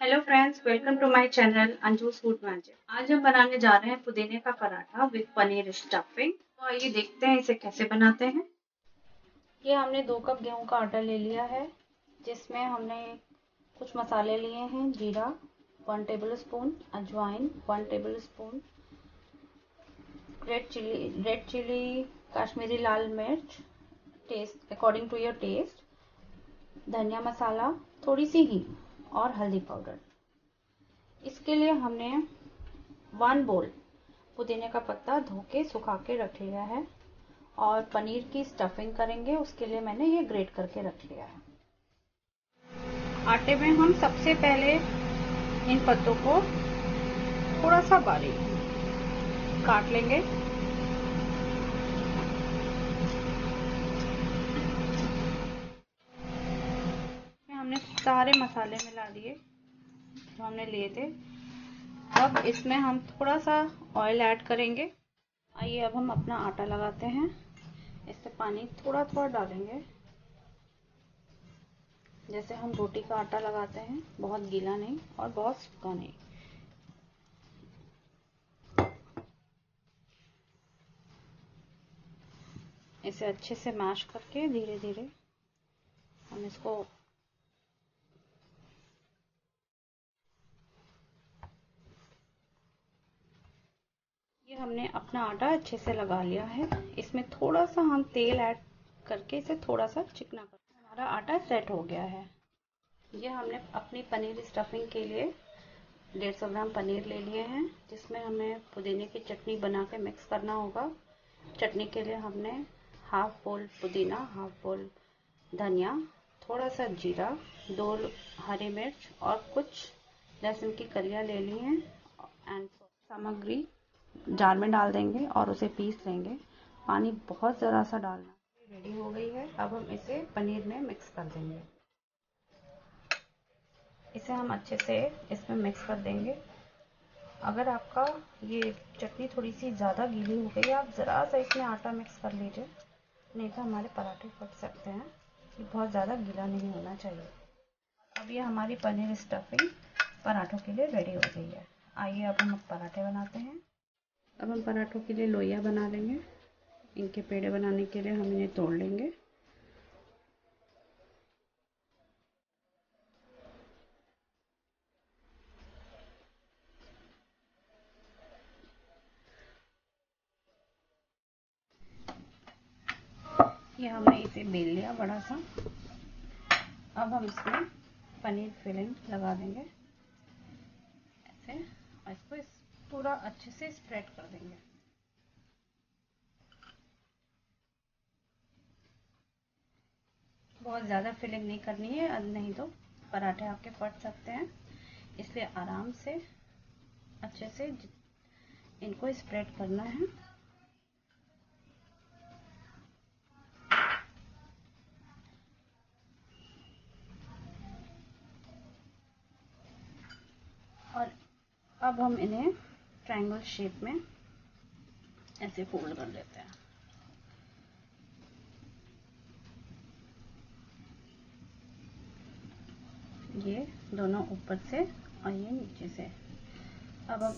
Hello friends welcome to my channel Anju's food magic आज हम बनाने जा रहे हैं पुदीने का पराठा विद पनीर स्टफिंग तो आइए देखते हैं इसे कैसे बनाते हैं। ये हमने दो कप गेहूँ का आटा ले लिया है, जिसमें हमने कुछ मसाले लिए हैं, जीरा वन टेबल स्पून अजवाइन one tablespoon red chilli red chilli Kashmiri लाल मिर्च taste according to your taste धनिया मसाला, थोड़ी सी ही। और हल्दी पाउडर। इसके लिए हमने वन बोल पुदीने का पत्ता धो के सुखा के रख लिया है और पनीर की स्टफिंग करेंगे। उसके लिए मैंने ये ग्रेट करके रख लिया है। आटे में हम सबसे पहले इन पत्तों को थोड़ा सा बारीक काट लेंगे। सारे मसाले मिला दिए, जो हमने लिए थे। अब इसमें हम थोड़ा सा ऑयल ऐड करेंगे। आइए अब हम अपना आटा लगाते हैं। इससे पानी थोड़ा थोड़ा डालेंगे। जैसे हम रोटी का आटा लगाते हैं, बहुत गीला नहीं और बहुत सूखा नहीं। इसे अच्छे से मैश करके धीरे धीरे हम इसको ये हमने अपना आटा अच्छे से लगा लिया है। इसमें थोड़ा सा हम तेल ऐड करके इसे थोड़ा सा चिकना कर हमारा आटा सेट हो गया है। ये हमने अपनी पनीर स्टफिंग के लिए डेढ़ सौ ग्राम पनीर ले लिए हैं, जिसमें हमें पुदीने की चटनी बना के मिक्स करना होगा। चटनी के लिए हमने हाफ़ बोल पुदीना, हाफ़ बोल धनिया थोड़ा सा जीरा, दो हरी मिर्च और कुछ लहसुन की कलियाँ ले ली हैं। एंड सामग्री जार में डाल देंगे और उसे पीस लेंगे। पानी बहुत ज़रा सा डालना। रेडी हो गई है। अब हम इसे पनीर में मिक्स कर देंगे। इसे हम अच्छे से इसमें मिक्स कर देंगे। अगर आपका ये चटनी थोड़ी सी ज़्यादा गीली हो गई, आप ज़रा सा इसमें आटा मिक्स कर लीजिए। नहीं तो हमारे पराठे फट सकते हैं। ये बहुत ज़्यादा गीला नहीं होना चाहिए। अब ये हमारी पनीर स्टफिंग पराठों के लिए रेडी हो गई है। आइए, अब हम पराठे बनाते हैं। अब हम पराठों के लिए लोइया बना लेंगे। इनके पेड़े बनाने के लिए हम इन्हें तोड़ लेंगे। ये हमने इसे बेल लिया बड़ा सा। अब हम इसमें पनीर फिलिंग लगा देंगे। ऐसे, और इसको इस पूरा अच्छे से स्प्रेड कर देंगे। बहुत ज़्यादा फिलिंग नहीं करनी है नहीं तो पराठे आपके फट सकते हैं। इसलिए आराम से, अच्छे से इनको स्प्रेड करना है। और अब हम इन्हें ट्रायंगल शेप में ऐसे फोल्ड कर लेते हैं। ये दोनों ऊपर से और ये नीचे से। अब हम